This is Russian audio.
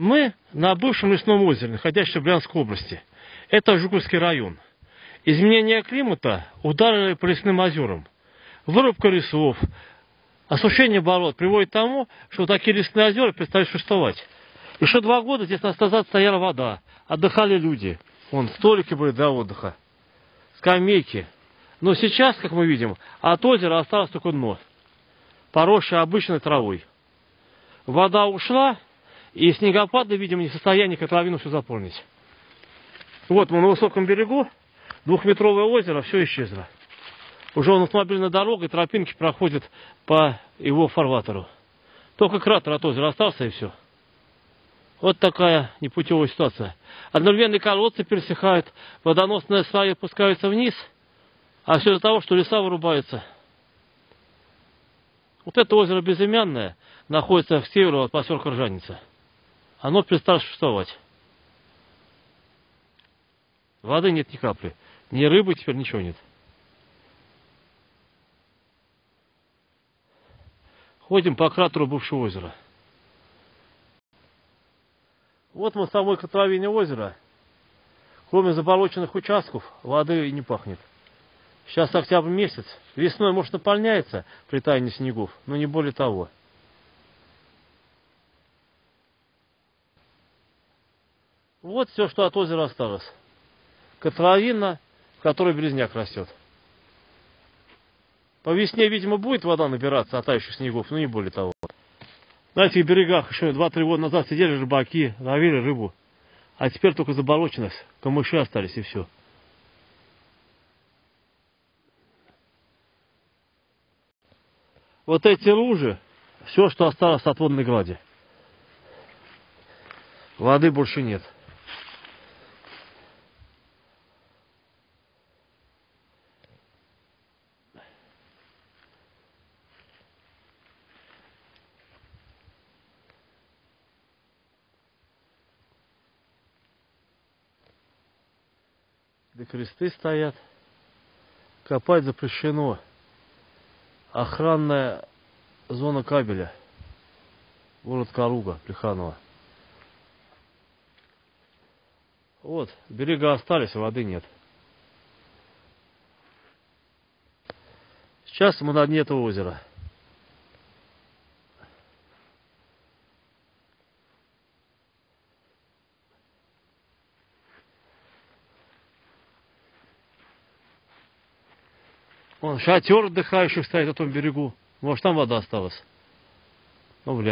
Мы на бывшем лесном озере, находящемся в Брянской области. Это Жуковский район. Изменение климата ударили по лесным озерам. Вырубка лесов, осушение болот приводит к тому, что такие лесные озера перестали существовать. Еще два года здесь назад стояла вода, отдыхали люди. Вон, столики были для отдыха, скамейки. Но сейчас, как мы видим, от озера осталось только дно, поросшее обычной травой. Вода ушла, и снегопады, видимо, не в состоянии котловину все заполнить. Вот мы на высоком берегу, двухметровое озеро, все исчезло. Уже он автомобильной дорогой, тропинки проходят по его фарватеру. Только кратер от озера остался и все. Вот такая непутевая ситуация. Одновременные колодцы пересыхают, водоносные сваи опускаются вниз, а все из-за того, что леса вырубаются. Вот это озеро Безымянное находится к северу от поселка Ржаница. Оно перестало существовать. Воды нет ни капли. Ни рыбы теперь ничего нет. Ходим по кратеру бывшего озера. Вот мы в самой котловине озера. Кроме заболоченных участков, воды и не пахнет. Сейчас октябрь месяц. Весной, может, наполняется при таянии снегов, но не более того. Вот все, что от озера осталось. Котловина, в которой березняк растет. По весне, видимо, будет вода набираться от тающих снегов, но не более того. На этих берегах еще 2-3 года назад сидели рыбаки, ловили рыбу. А теперь только заболоченность, камыши остались и все. Вот эти лужи, все, что осталось от водной глади. Воды больше нет. Да кресты стоят. Копать запрещено. Охранная зона кабеля. Город Каруга, Плеханова. Вот, берега остались, воды нет. Сейчас мы на дне этого озера. Вон шатер отдыхающих стоит на том берегу. Может, там вода осталась. Ну, вряд